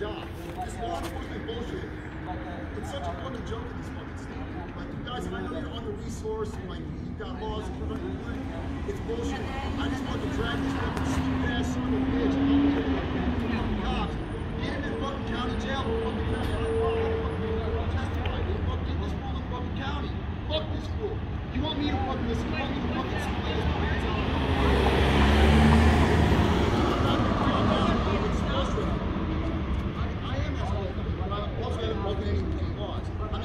job. This law enforcement bullshit. It's such a fucking joke in this fucking state. Like you guys, I know you're under resourced, and like you got laws and prevent crime. It's bullshit. I just fucking drag this fucking stupid ass son of a bitch out of here. Get him in fucking county jail for fucking county. I don't want to fucking testify, dude. Fuck get this fool in fucking county. Fuck this fool. You want me to fucking listen? Fucking fucking explain this fucking time. I'm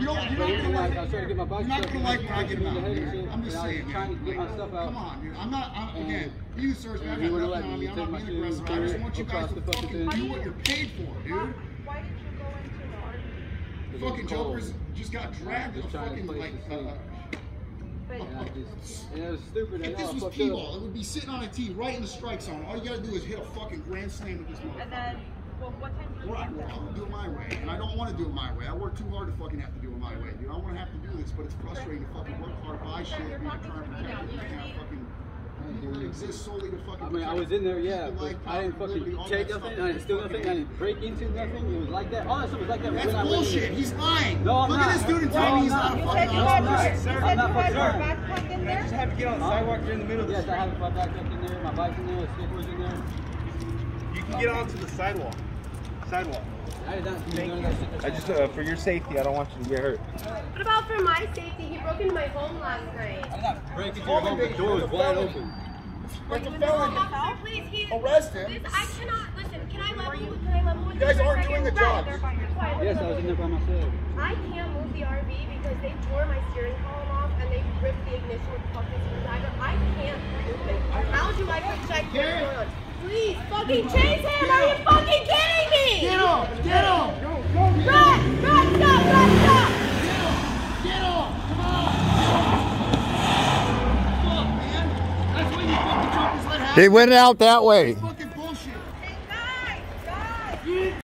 You don't, you're not gonna like, like, I was trying to get my bike you're not gonna like they when I get pushed out. in the head and man. shit, I'm just and I was saying, trying man. to get my stuff out. Come on, dude. I'm not, I'm, again, you search me. I And got you wouldn't nothing let on me me. I'm take not being aggressive. I just want you guys to fucking fucking do what you're paid for, dude. Why did you go into the argument? Fucking cold. jokers just got dragged to Just trying to fucking like, the uh, scene. But And I just, and it was stupid. if this was fucked T-ball, it would be sitting on a tee right in the strike zone. All you gotta do is hit a fucking grand slam with this and motherfucker. Then, well, what time did you Right, get well. I'm gonna do it my way, and I don't want to do it my way. I work too hard to fucking have to do it my way, dude. I want to have to do this, but it's frustrating to fucking work hard, buy shit, and try and protect it. You can't fucking people that exist solely to fucking. I mean, I was in there, yeah, but life, I didn't fucking take nothing. I didn't steal nothing, I didn't break into nothing. It was like that. All that stuff was like that. That's when I went in bullshit. He's lying. No, I'm Look not. at this dude and No, tell me he's not. not a fucking said you honest had person. your, you I'm not you had your concerned. backpack have to get on the sidewalk. You're in the middle of the Yes, I have my backpack in there, my bike's in there, skateboard's in there. You can get onto the sidewalk. Sidewalk. I did not do none of that shit. I just, uh, for your safety, I don't want you to get hurt. What about for my safety? He broke into my home last night. I'm not breaking into your home, the door is wide open. That's a No, felony. officer, please, he, Arrest him. This, I cannot, listen, can I level with, can I level with You You guys aren't second? doing the Right, job. they're by your side. Yes, I was in there by myself. I can't move the RV because they tore my steering column off and they ripped the ignition with the fucking screwdriver. I can't move it. How do I protect what's Karen. going on? Please, fucking chase him! Are you fucking kidding me? Get him! Get him! Trent! Trent, stop! Trent, stop! Get him! Come on! Fuck, man. That's what you fucking jokers let. He went out that way. Fucking